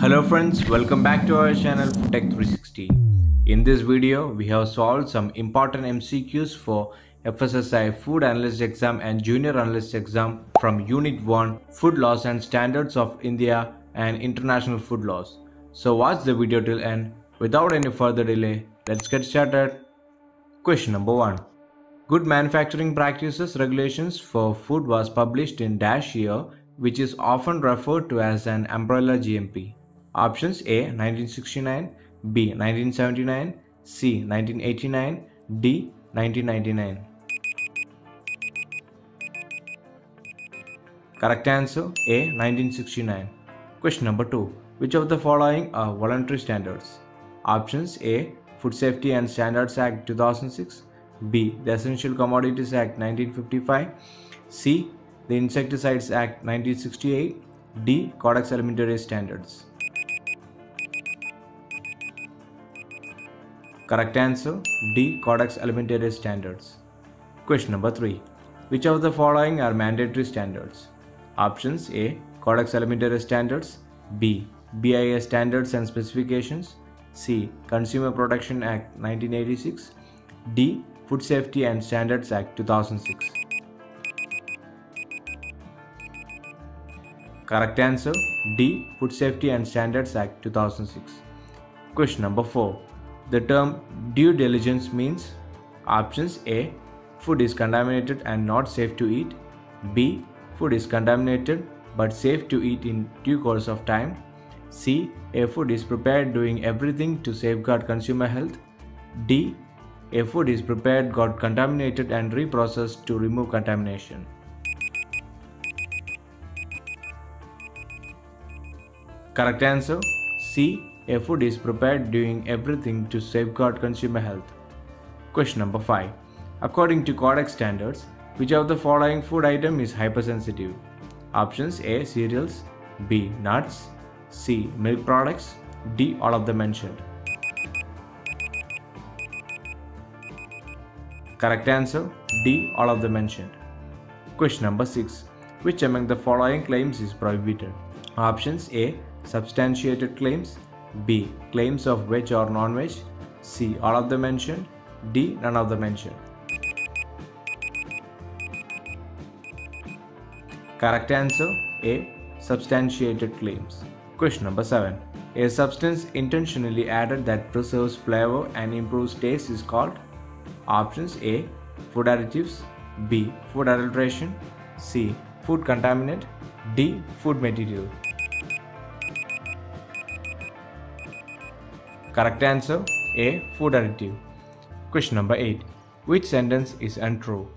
Hello friends, welcome back to our channel Tech 360. In this video, we have solved some important MCQs for FSSAI Food Analyst Exam and Junior Analyst Exam from Unit 1 Food Laws and Standards of India and International Food Laws. So watch the video till end. Without any further delay, let's get started. Question number 1. Good Manufacturing Practices Regulations for Food was published in dash year which is often referred to as an umbrella GMP. Options A 1969, B 1979, C 1989, D 1999. Correct answer A 1969. Question number 2. Which of the following are voluntary standards? Options A Food Safety and Standards Act 2006, B the Essential Commodities Act 1955, C the Insecticides Act 1968, D. Codex Alimentarius Standards. Correct answer D. Codex Alimentarius Standards. Question number 3. Which of the following are mandatory standards? Options A. Codex Alimentarius Standards, B. BIS Standards and Specifications, C. Consumer Protection Act 1986, D. Food Safety and Standards Act 2006. Correct answer D. Food Safety and Standards Act 2006. Question number 4. The term due diligence means options A. Food is contaminated and not safe to eat. B. Food is contaminated but safe to eat in due course of time. C. A food is prepared doing everything to safeguard consumer health. D. A food is prepared, got contaminated, and reprocessed to remove contamination. Correct answer C. A food is prepared doing everything to safeguard consumer health. Question number 5. According to Codex standards, which of the following food item is hypersensitive? Options A. Cereals B. Nuts C. Milk products D. All of the mentioned. Correct answer D. All of the mentioned. Question number 6. Which among the following claims is prohibited? Options A. Substantiated claims B. Claims of veg or non-veg C. All of the mentioned D. None of the mentioned Correct answer A. Substantiated claims. Question number 7. A substance intentionally added that preserves flavor and improves taste is called Options A. Food additives B. Food adulteration C. Food contaminant D. Food material Correct answer A. Food additive. Question number 8. Which sentence is untrue?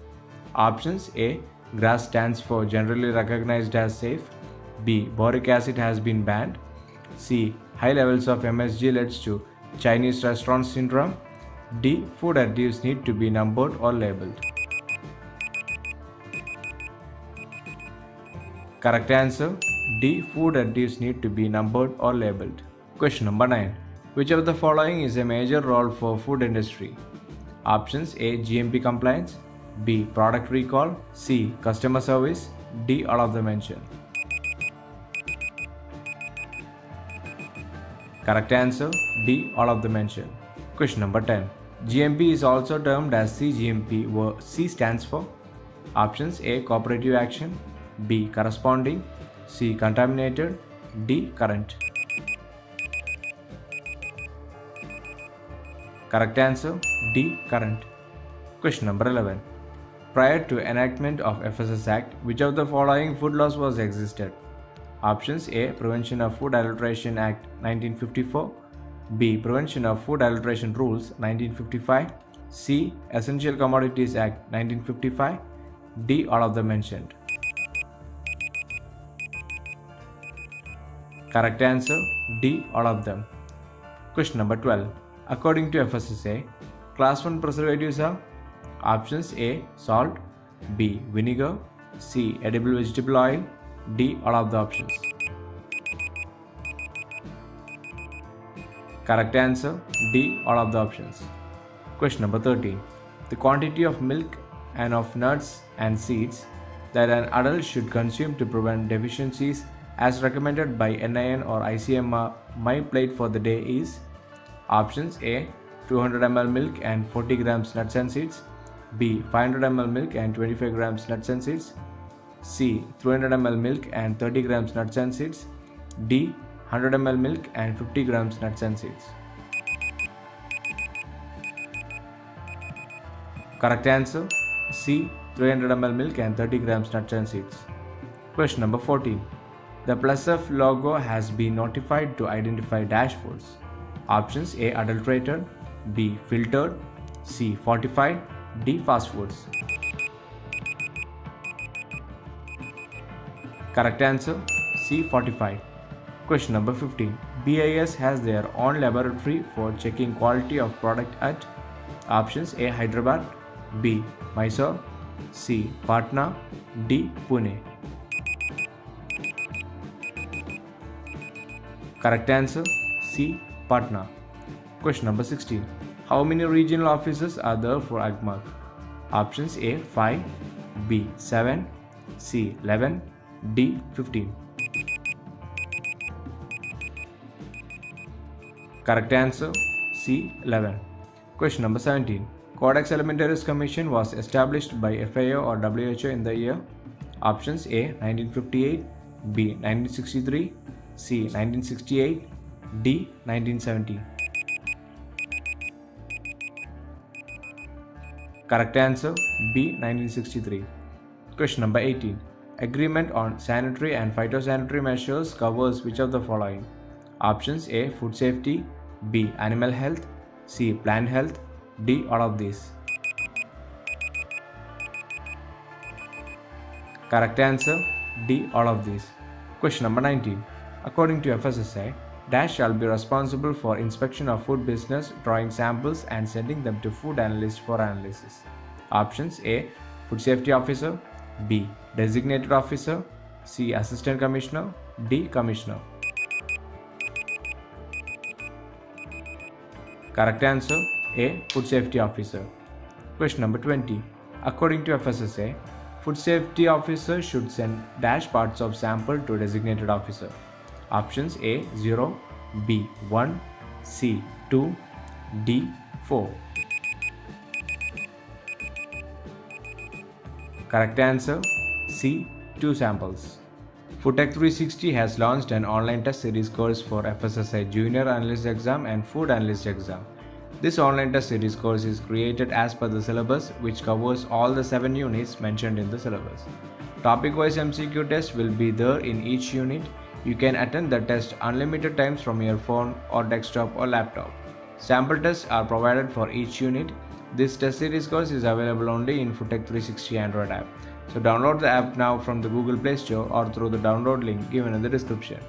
Options A. GRAS stands for generally recognized as safe. B. Boric acid has been banned. C. High levels of MSG leads to Chinese restaurant syndrome. D. Food additives need to be numbered or labeled. Correct answer D. Food additives need to be numbered or labeled. Question number 9. Which of the following is a major role for food industry? Options A. GMP compliance B. Product recall C. Customer service D. All of the mentioned. Correct answer D. All of the mentioned. Question number 10. GMP is also termed as CGMP where C stands for Options A. Cooperative action B. Corresponding C. Contaminated D. Current Correct answer D. Current. Question number 11. Prior to enactment of FSS Act, which of the following food laws was existed? Options A. Prevention of Food Adulteration Act 1954 B. Prevention of Food Adulteration Rules 1955 C. Essential Commodities Act 1955 D. All of the mentioned. Correct answer D. All of them. Question number 12. According to FSSA, Class 1 preservatives are Options A. Salt B. Vinegar C. Edible vegetable oil D. All of the options. Correct answer D. All of the options. Question number 13. The quantity of milk and of nuts and seeds that an adult should consume to prevent deficiencies as recommended by NIN or ICMR, my plate for the day is options A 200 ml milk and 40 grams nuts and seeds, B 500 ml milk and 25 grams nuts and seeds, C 300 ml milk and 30 grams nuts and seeds, D 100 ml milk and 50 grams nuts and seeds. Correct answer C 300 ml milk and 30 grams nuts and seeds. Question number 14. The PlusF logo has been notified to identify dash foods. Options A adulterated, B filtered, C fortified, D fast foods. Correct answer C fortified. Question number 15. BIS has their own laboratory for checking quality of product at options A Hyderabad, B Mysore, C Patna, D Pune. Correct answer C. Patna. Question number 16. How many regional offices are there for Agmark? Options A 5, B 7, C 11, D 15. Correct answer C 11. Question number 17. Codex Alimentarius Commission was established by FAO or WHO in the year Options A 1958, B 1963, C 1968, D 1970. Correct answer B 1963. Question number 18. Agreement on sanitary and phytosanitary measures covers which of the following? Options A food safety, B animal health, C plant health, D all of these. Correct answer D all of these. Question number 19. According to FSSAI, Dash shall be responsible for inspection of food business, drawing samples and sending them to food analyst for analysis. Options A. Food Safety Officer B. Designated Officer C. Assistant Commissioner D. Commissioner Correct answer A. Food Safety Officer Question number 20. According to FSSAI, Food Safety Officer should send dash parts of sample to designated officer. Options A 0, B 1, C 2, D 4. Correct answer C 2 samples. Foodtech 360 has launched an online test series course for FSSAI Junior Analyst Exam and Food Analyst Exam. This online test series course is created as per the syllabus which covers all the 7 units mentioned in the syllabus. Topic wise MCQ test will be there in each unit you can attend the test unlimited times from your phone or desktop or laptop. Sample tests are provided for each unit. This test series course is available only in Foodtech 360 Android app. So download the app now from the Google Play Store or through the download link given in the description.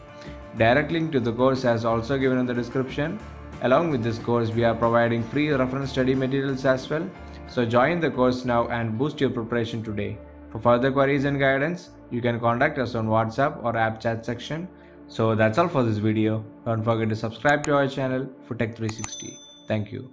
Direct link to the course is also given in the description. Along with this course, we are providing free reference study materials as well. So join the course now and boost your preparation today. For further queries and guidance, you can contact us on WhatsApp or app chat section. So that's all for this video. Don't forget to subscribe to our channel Food Tech360. Thank you.